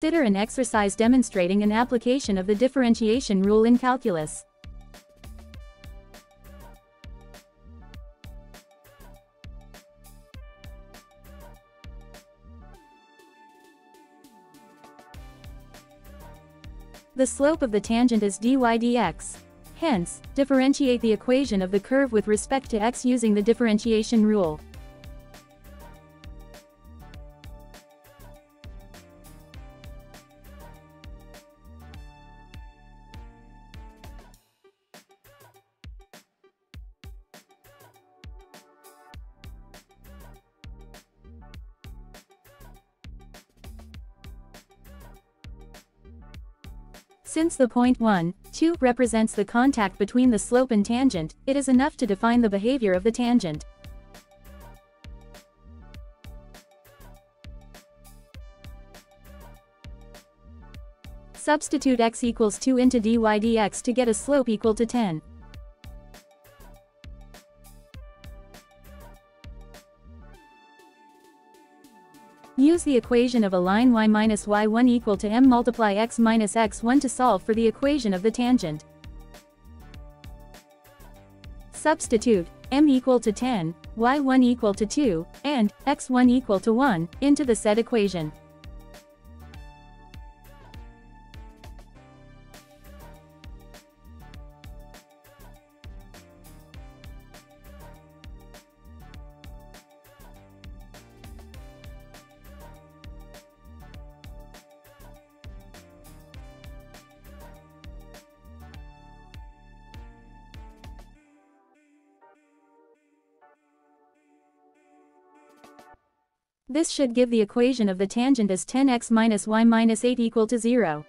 Consider an exercise demonstrating an application of the differentiation rule in calculus. The slope of the tangent is dy dx. Hence, differentiate the equation of the curve with respect to x using the differentiation rule. Since the point 1, 2 represents the contact between the slope and tangent, it is enough to define the behavior of the tangent. Substitute x equals 2 into dy dx to get a slope equal to 10. Use the equation of a line y minus y1 equal to m multiply x minus x1 to solve for the equation of the tangent. Substitute m equal to 10, y1 equal to 2, and x1 equal to 1 into the said equation. This should give the equation of the tangent as 10x minus y minus 8 equal to 0.